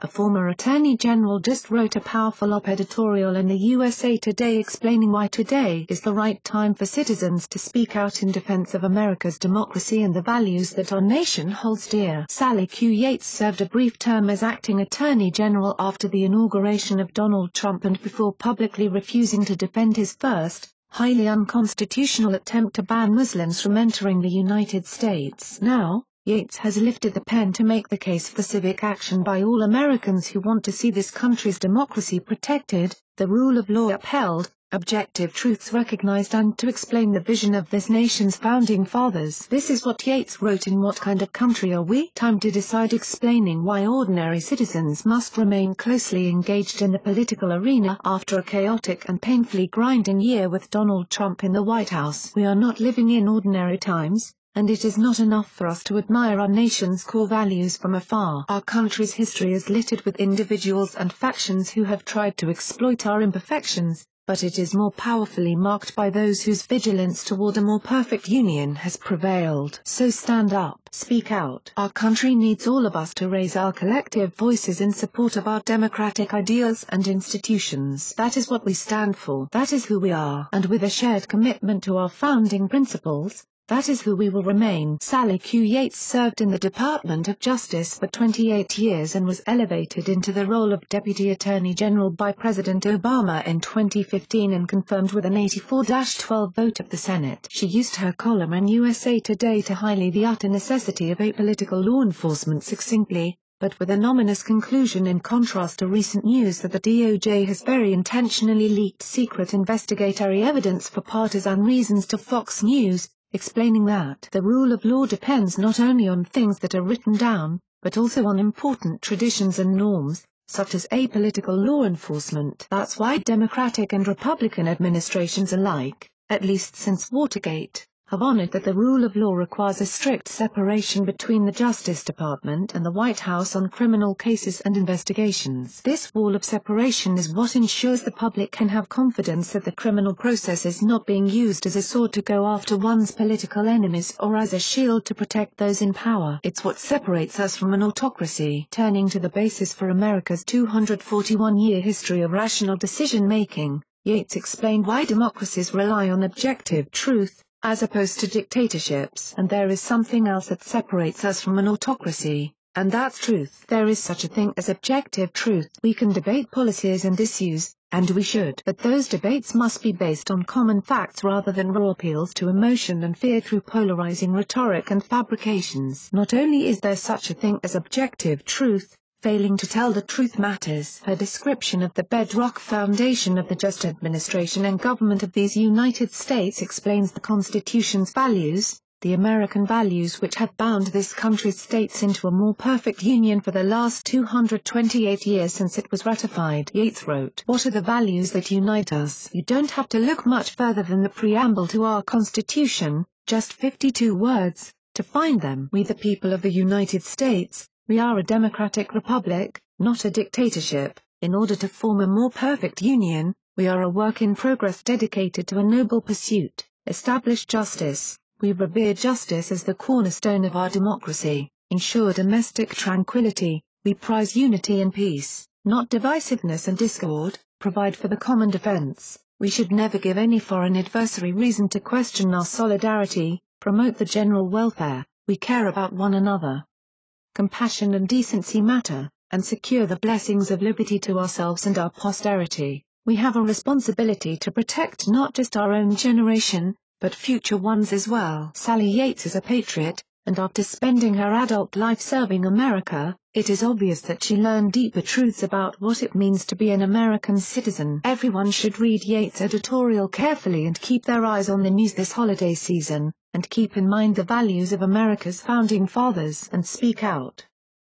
a former attorney general just wrote a powerful op editorial in the USA Today explaining why today is the right time for citizens to speak out in defense of America's democracy and the values that our nation holds dear. Sally Q. Yates served a brief term as acting attorney general after the inauguration of Donald Trump and before publicly refusing to defend his first, highly unconstitutional attempt to ban Muslims from entering the United States. Now, Yates has lifted the pen to make the case for civic action by all Americans who want to see this country's democracy protected, the rule of law upheld, objective truths recognized and to explain the vision of this nation's founding fathers. This is what Yates wrote in What Kind of Country Are We? Time to Decide explaining why ordinary citizens must remain closely engaged in the political arena after a chaotic and painfully grinding year with Donald Trump in the White House. We are not living in ordinary times, and it is not enough for us to admire our nation's core values from afar. Our country's history is littered with individuals and factions who have tried to exploit our imperfections, but it is more powerfully marked by those whose vigilance toward a more perfect union has prevailed. So stand up, speak out. Our country needs all of us to raise our collective voices in support of our democratic ideals and institutions. That is what we stand for. That is who we are. And with a shared commitment to our founding principles, that is who we will remain. Sally Q. Yates served in the Department of Justice for 28 years and was elevated into the role of Deputy Attorney General by President Obama in 2015 and confirmed with an 84-12 vote of the Senate. She used her column in USA Today to highlight the utter necessity of apolitical law enforcement succinctly, but with an ominous conclusion in contrast to recent news that the DOJ has very intentionally leaked secret investigatory evidence for partisan reasons to Fox News, explaining that the rule of law depends not only on things that are written down, but also on important traditions and norms, such as apolitical law enforcement. That's why Democratic and Republican administrations alike, at least since Watergate, have honored that the rule of law requires a strict separation between the Justice Department and the White House on criminal cases and investigations. This wall of separation is what ensures the public can have confidence that the criminal process is not being used as a sword to go after one's political enemies or as a shield to protect those in power. It's what separates us from an autocracy. Turning to the basis for America's 241-year history of rational decision-making, Yates explained why democracies rely on objective truth, as opposed to dictatorships. And there is something else that separates us from an autocracy, and that's truth. There is such a thing as objective truth. We can debate policies and issues, and we should. But those debates must be based on common facts rather than raw appeals to emotion and fear through polarizing rhetoric and fabrications. Not only is there such a thing as objective truth, Failing to tell the truth matters. Her description of the bedrock foundation of the just administration and government of these United States explains the Constitution's values, the American values which have bound this country's states into a more perfect union for the last 228 years since it was ratified. Yates wrote, What are the values that unite us? You don't have to look much further than the preamble to our Constitution, just 52 words, to find them. We the people of the United States, we are a democratic republic, not a dictatorship. In order to form a more perfect union, we are a work in progress dedicated to a noble pursuit, establish justice. We revere justice as the cornerstone of our democracy, ensure domestic tranquility, we prize unity and peace, not divisiveness and discord, provide for the common defense. We should never give any foreign adversary reason to question our solidarity, promote the general welfare, we care about one another compassion and decency matter, and secure the blessings of liberty to ourselves and our posterity, we have a responsibility to protect not just our own generation, but future ones as well. Sally Yates is a patriot, and after spending her adult life serving America, it is obvious that she learned deeper truths about what it means to be an American citizen. Everyone should read Yates' editorial carefully and keep their eyes on the news this holiday season, and keep in mind the values of America's founding fathers and speak out.